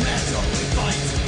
Metal we fight.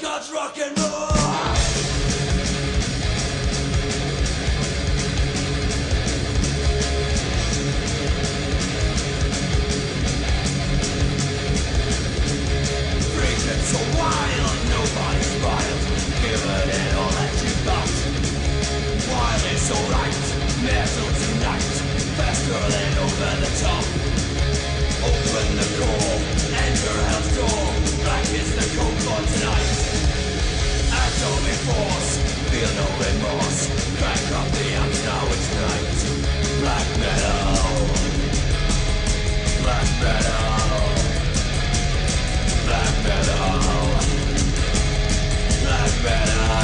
Gods rock and roll. So wild, nobody smiles. It all that you got. Wild is so right, metal tonight. Faster than over the top. Feel no remorse. Up the amps, now it's night. Black metal. Black metal. Black metal. Black metal.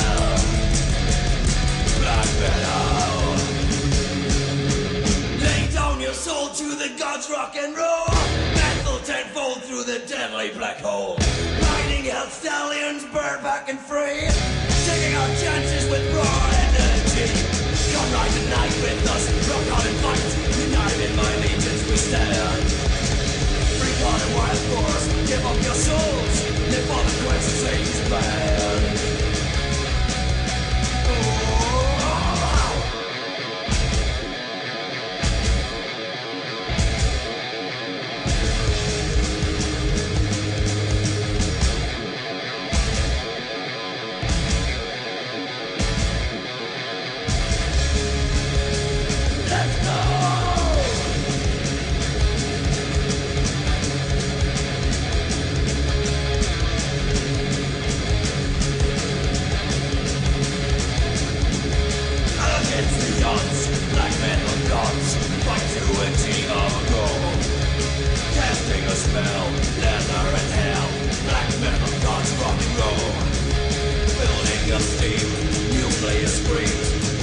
Black metal. Lay down your soul to the gods rock and roll. Metal tenfold through the deadly black hole. Riding hell stallions burn back and free. Taking our chances with raw energy. Come ride the night with us. Rock out and fight. United by legions we stand. Freak on and wild force. Give up your souls.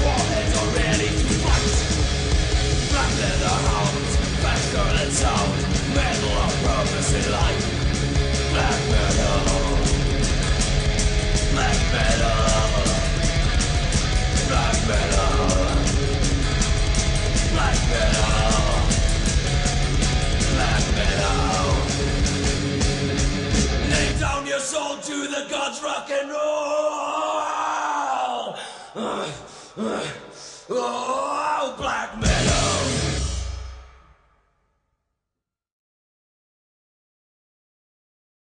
Warheads are ready to fight. Black leather hounds, than sound, metal of purpose in life. Black metal, black metal. Black metal. Black metal. Black metal. Lay down your soul to the gods rock and roll. Black metal.